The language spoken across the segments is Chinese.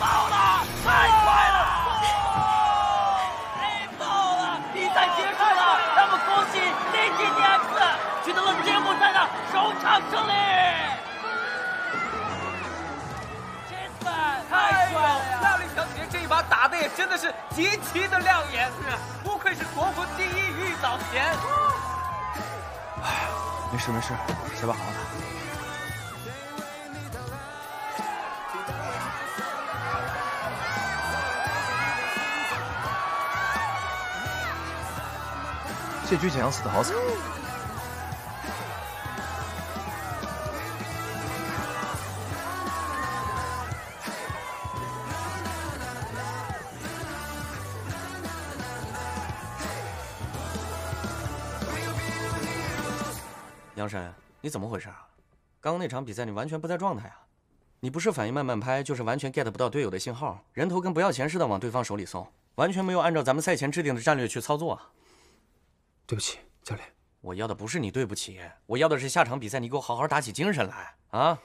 爆了！太快了！太爆了！比赛结束了，那么恭喜 ZGDX 取得了节目赛的首场胜利！太帅了！妙丽小姐姐这一把打的也真的是极其的亮眼，不愧是国服第一玉藻贤。哎，没事没事，下把好好打。这局简阳死的好惨。杨神，你怎么回事啊？刚刚那场比赛你完全不在状态啊！你不是反应慢慢拍，就是完全 get 不到队友的信号，人头跟不要钱似的往对方手里送，完全没有按照咱们赛前制定的战略去操作啊！对不起，教练。我要的不是你对不起，我要的是下场比赛你给我好好打起精神来啊！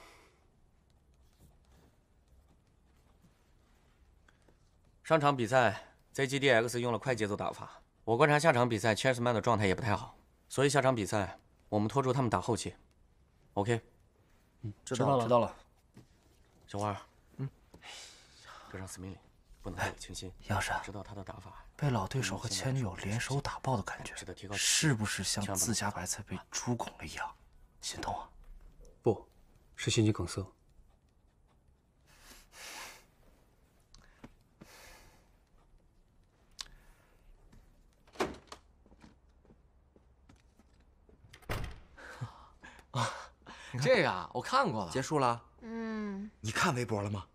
上场比赛 ZGDX 用了快节奏打法，我观察下场比赛 Chessman 的状态也不太好，所以下场比赛。我们拖住他们打后期，OK？嗯，知道了，知道了。小花，嗯，跟上司命令不能太清新。杨神，知道他的打法，被老对手和前女友联手打爆的感觉，是不是像自家白菜被猪拱了一样，心痛啊？不是心肌梗塞。这个啊，我看过了，结束了。嗯，你看微博了吗？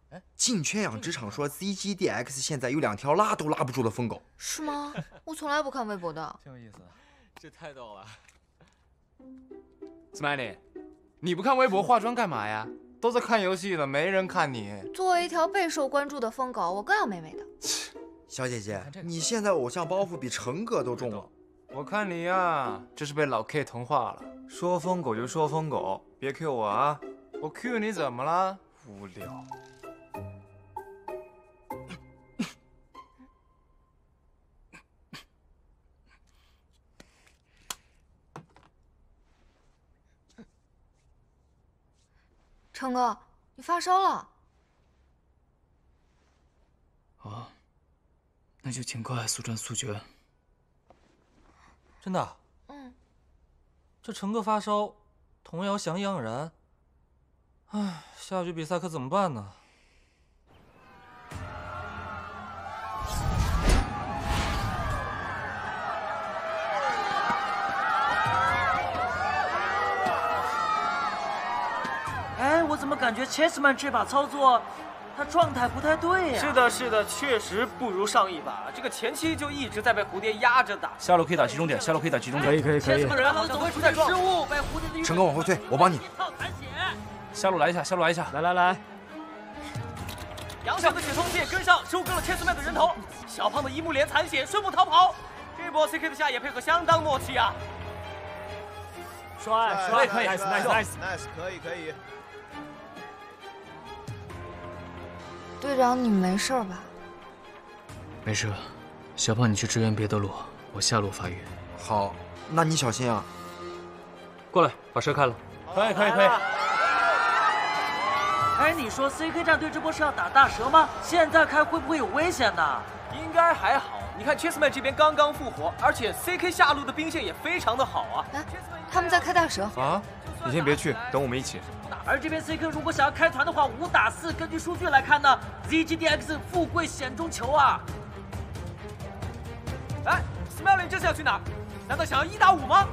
哎，进圈养殖场说 ZGDX 现在有两条拉都拉不住的疯狗。是吗？我从来不看微博的。挺有意思的，这太逗了。Smiley，你不看微博化妆干嘛呀？都在看游戏呢，没人看你。作为一条备受关注的疯狗，我更要美美的。小姐姐，你现在偶像包袱比成哥都重了。我看你呀，这是被老 K 同化了。说疯狗就说疯狗。别 Q 我啊！我 Q 你怎么了？无聊。成哥，你发烧了。啊，那就尽快速战速决。真的？嗯。这成哥发烧。童谣想养然，唉，下局比赛可怎么办呢？我怎么感觉 Chessman 这把操作，他状态不太对呀？是的，是的，确实不如上一把。这个前期就一直在被蝴蝶压着打。下路可以打集中点，下路可以打集中点。可以，可以，可以。人好像会出现失误，被蝴蝶的成哥往后退，我帮你。下路来一下，下路来一下，来来来。杨小的血冲剑跟上，收割了千丝麦的人头。小胖的一目连残血，顺步逃跑。这波 CK 的下野配合相当默契啊！帅，帅，可以，nice，nice，nice，可以，可以。队长，你没事吧？没事，小胖，你去支援别的路，我下路发育。好，那你小心啊。过来，把车开了。可以，可以，可以。哎，你说 CK 战队这波是要打大蛇吗？现在开会不会有危险呢？应该还好。你看 Chessman 这边刚刚复活，而且 CK 下路的兵线也非常的好啊。来，他们在开大蛇。啊，你先别去，等我们一起。而这边 CK 如果想要开团的话，五打四，根据数据来看呢，ZGDX 富贵险中求啊！哎 s m i l y 这是要去哪？难道想要一打五吗？